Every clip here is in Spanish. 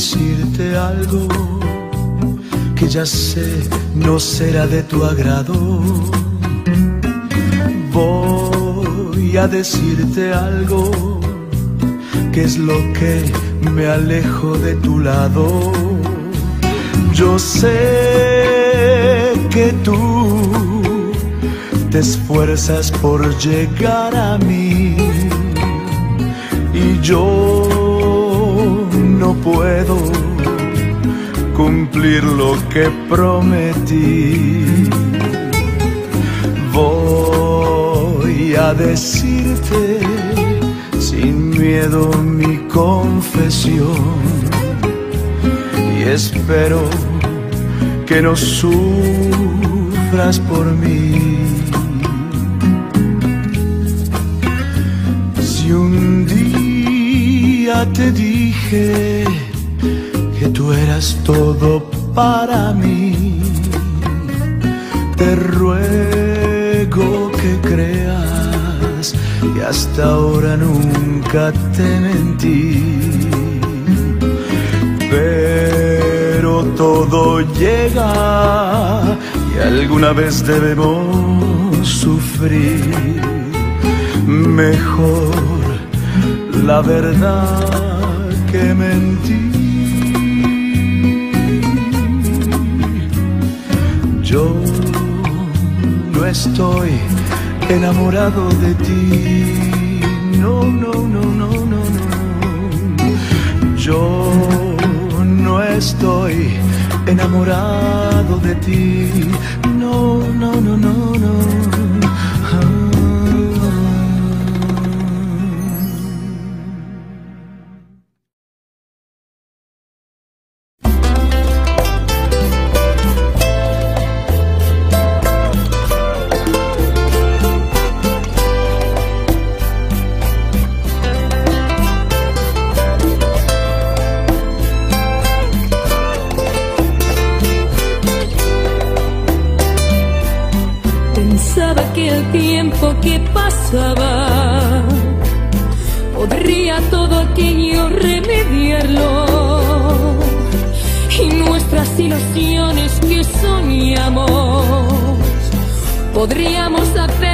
decirte algo que ya sé no será de tu agrado. Voy a decirte algo que es lo que me alejo de tu lado. Yo sé que tú te esfuerzas por llegar a mí y yo puedo cumplir lo que prometí. Voy a decirte sin miedo mi confesión y espero que no sufras por mí. Si un día te que tú eras todo para mí, te ruego que creas que hasta ahora nunca te mentí. Pero todo llega y alguna vez debemos sufrir. Mejor la verdad que mentir. Yo no estoy enamorado de ti. No, no, no, no, no, no. Yo no estoy enamorado de ti. No, no, no, no, no. Podría todo aquello remediarlo. Y nuestras ilusiones que soñamos podríamos hacerlas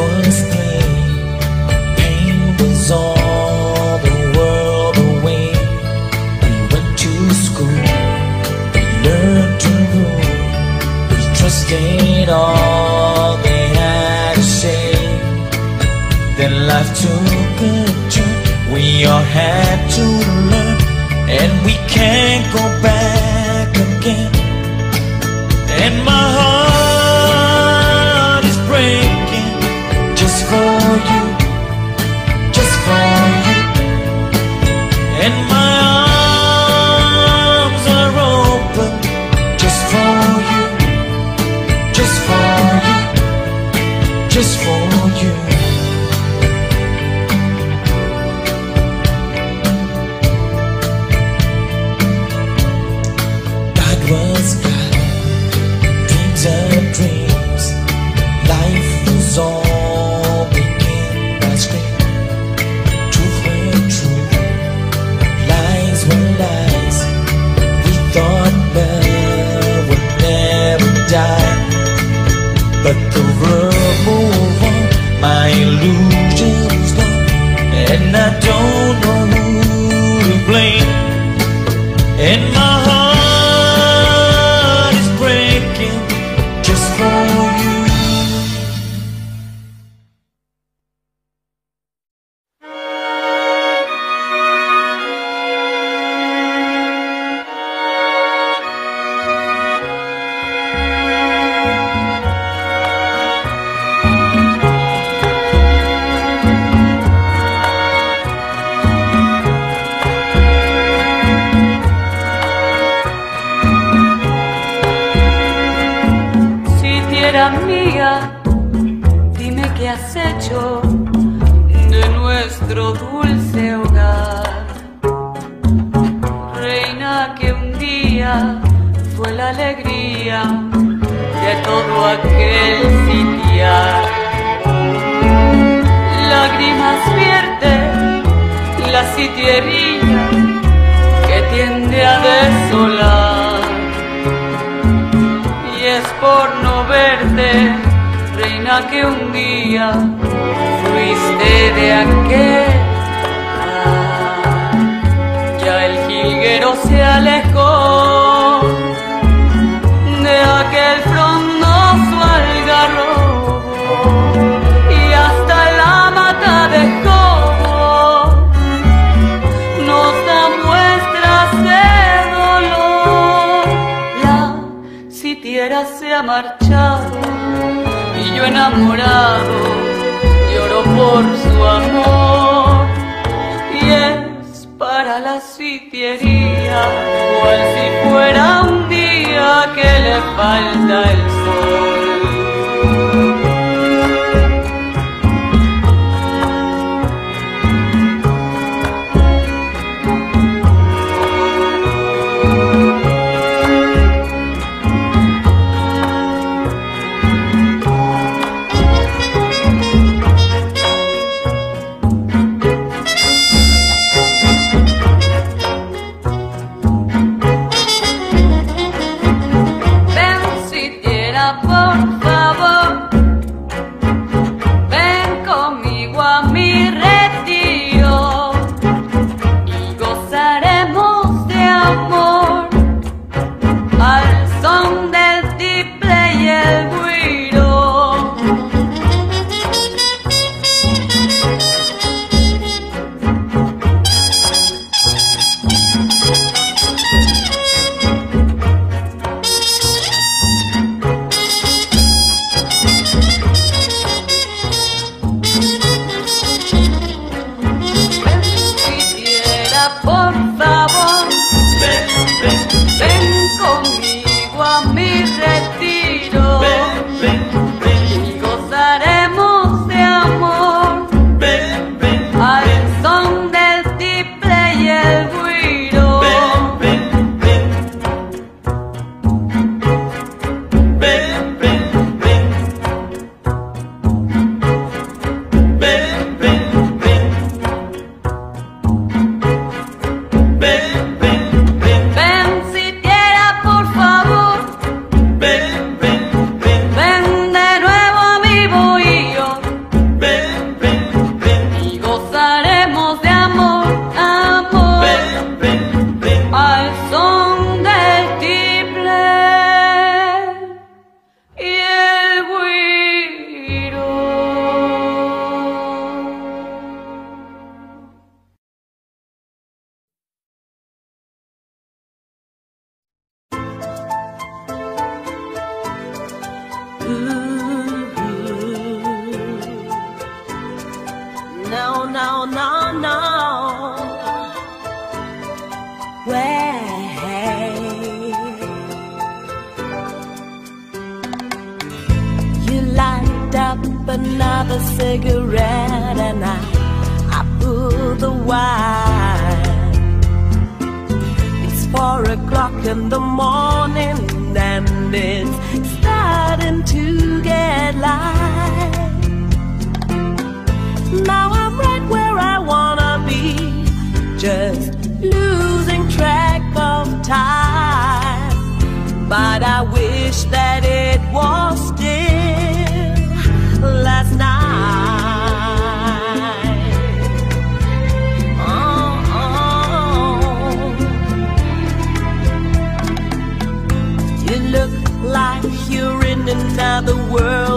was. Pain was all the world away. We went to school, we learned to rule, we trusted all they had to say. Then life took a turn. We all had to learn, and we can't go back again. And my heart. Aquel sitiar. Lágrimas vierte la sitierilla que tiende a desolar y es por no verte, reina que un día fuiste de aquel. mar. Ya el jilguero se alejó marchado y yo enamorado lloro por su amor. Y es para la sitiería, cual si fuera un día que le falta el sol. Hey! but I wish that it was still last night. Oh, oh. You look like you're in another world.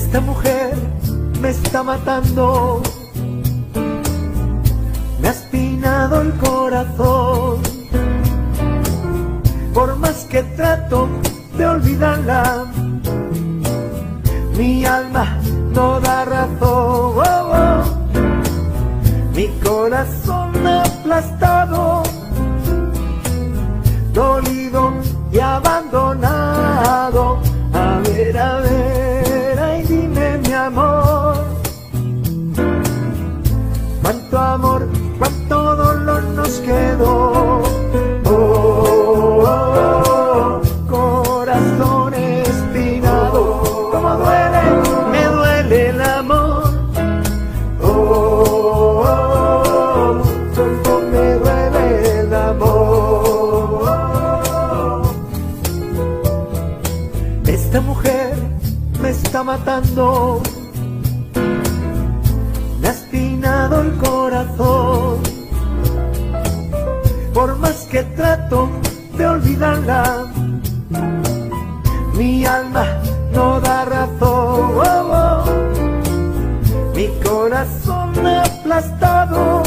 Esta mujer me está matando, me ha espinado el corazón. Por más que trato de olvidarla, mi alma no da razón. Oh, oh. Mi corazón aplastado, dolido y abandonado. A ver, a ver amor. Cuánto amor, cuánto dolor nos quedó. matando. Me ha espinado el corazón. Por más que trato de olvidarla, mi alma no da razón. Oh, oh. Mi corazón aplastado,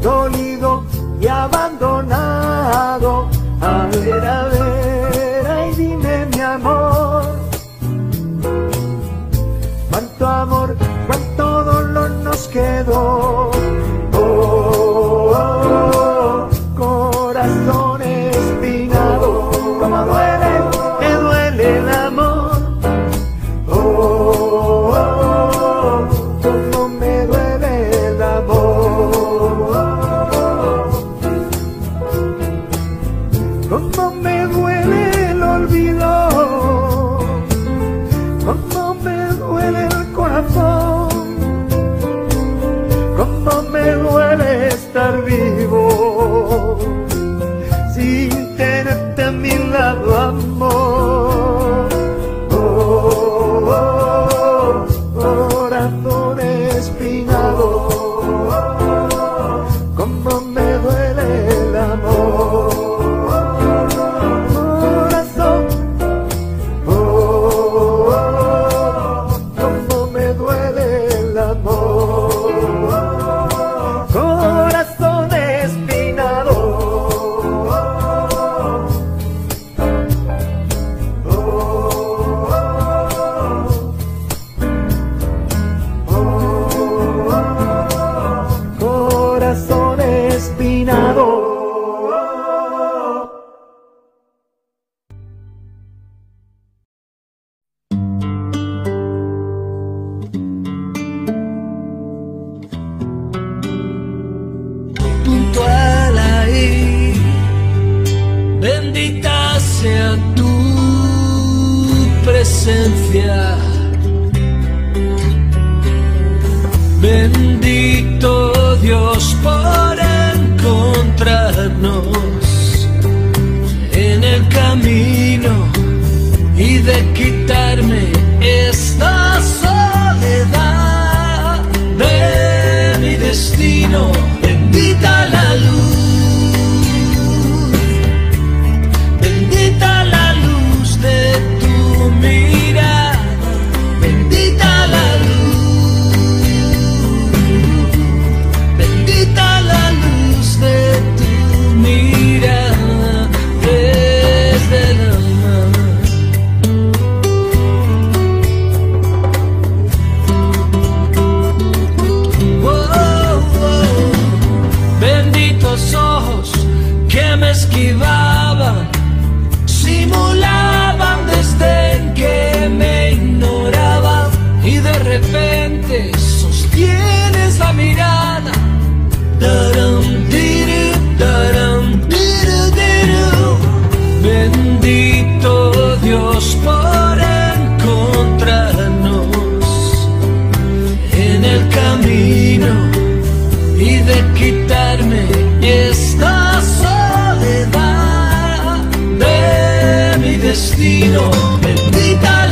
dolido y abandonado. A ver, a. Dios por encontrarnos en el camino y de quitarme esta soledad de mi destino. Bendita